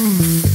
hmm